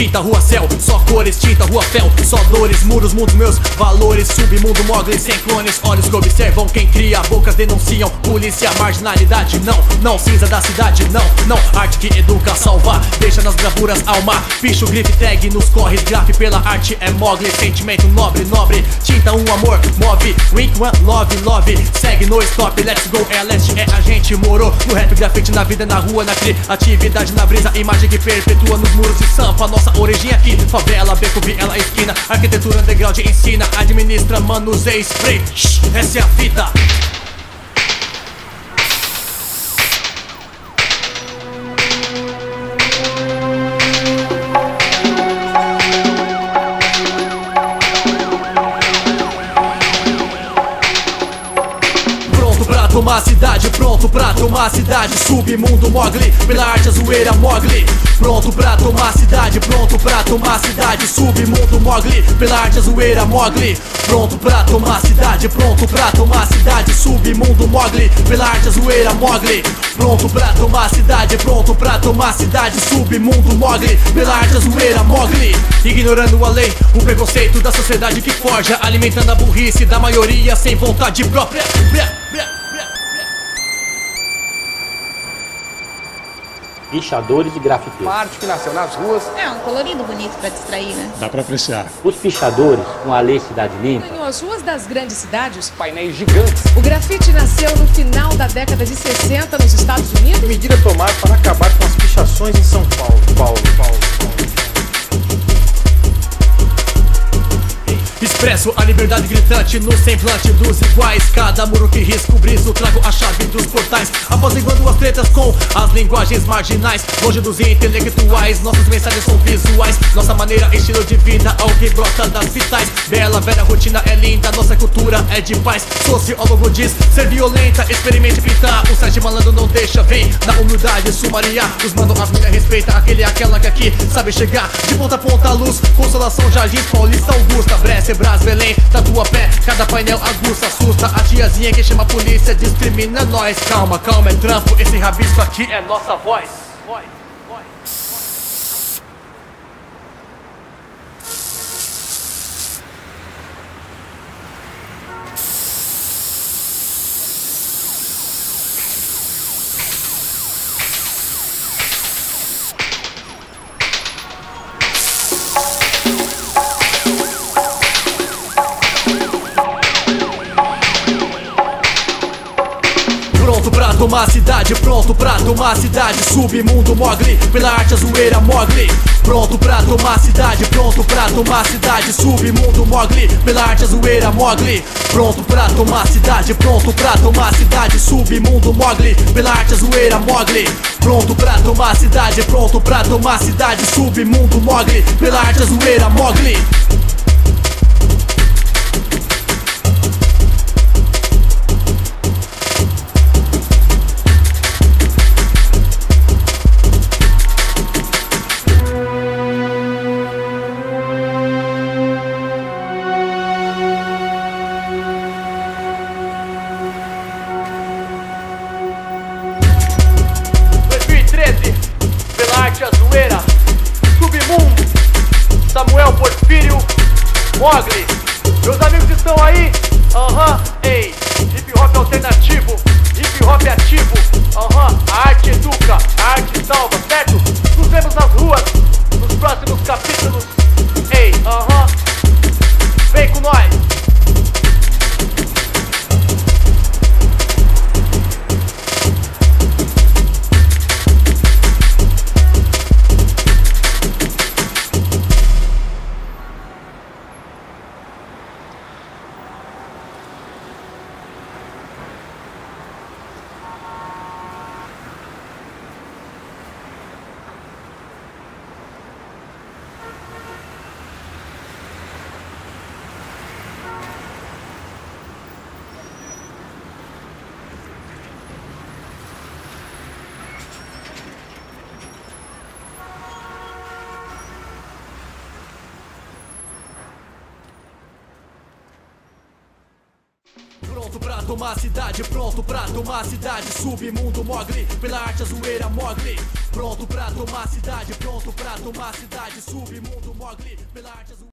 tinta, rua céu, só cores, tinta, rua fel, só dores, muros, mundos meus valores, submundo, mogli, sem clones, olhos que observam quem cria, bocas denunciam, polícia, marginalidade, não, não, cinza da cidade, não, não, arte que educa, salva, deixa nas gravuras alma, picho, grife, tag, nos corres, grafe pela arte é mogli, sentimento nobre, nobre, tinta, um amor, move, wink, one, love, love, segue no stop, let's go, é leste, é a gente, morou, no rap, grafite, na vida, na rua, na criatividade, na brisa, imagem que perpetua nos muros de sampa, nossa origem aqui, favela, beco, viela, esquina, arquitetura underground ensina, administra, manuseia, spray, Shh, essa é a fita. Pronto pra tomar cidade Submundo Mogli, pela arte a zoeira Mogli Pronto pra tomar cidade, pronto pra tomar cidade Submundo Mogli, pela arte a zoeira Mogli Pronto pra tomar cidade, pronto pra tomar cidade Submundo Mogli, pela arte a zoeira Mogli Pronto pra tomar cidade, pronto pra tomar cidade Submundo Mogli, pela arte a zoeira Mogli Ignorando a lei, o preconceito da sociedade que forja Alimentando a burrice da maioria sem vontade própria Pichadores e grafiteiros. Uma arte que nasceu nas ruas. É, um colorido bonito pra distrair, né? Dá pra apreciar. Os pichadores, com a lei Cidade Limpa, Ganhou as ruas das grandes cidades. Painéis gigantes. O grafite nasceu no final da década de 60 nos Estados Unidos. Medida tomada para acabar com as pichações em São Paulo. Paulo, Paulo, Expresso a liberdade gritante no semblante dos iguais. Cada muro que risco briso trago a chave dos portais. Apaziguando as tretas com as linguagens marginais. Longe dos intelectuais, nossas mensagens são visuais. Nossa maneira, estilo de vida, ao que brota das vitais. Bela, velha rotina é linda, nossa cultura é de paz. Sociólogo diz ser violenta, experimente pintar. O site malandro não deixa, vem na humildade sumariar. Os mano, as mulheres respeita aquele aquela que aqui sabe chegar. De ponta a ponta a luz, consolação, Jardim, Paulista, Augusta, Brescia, Brás, Belém, Tatuapé, cada painel aguça, assusta. A tiazinha que chama a polícia, discrimina nós. Calma, calma, é trampo, esse rabisco aqui é nossa voz. Voz, voz. Tomar cidade, pronto pra tomar cidade. Submundo Mogli, pela arte a zoeira Mogli. Pronto pra tomar cidade, pronto pra tomar cidade. Submundo Mogli, pela arte a zoeira Mogli. Pronto pra tomar cidade, pronto pra tomar cidade. Submundo Mogli, pela arte a zoeira Mogli. Pronto pra tomar cidade, pronto pra tomar cidade. Submundo Mogli, pela arte a zoeira Mogli Mogli. Meus amigos estão aí? Aham, ei, hip hop alternativo, hip hop ativo, Pronto pra tomar a cidade, pronto pra tomar a cidade. Submundo Mogli, pela arte a zoeira Mogli Pronto pra tomar cidade, pronto pra tomar cidade. Submundo Mogli, pela arte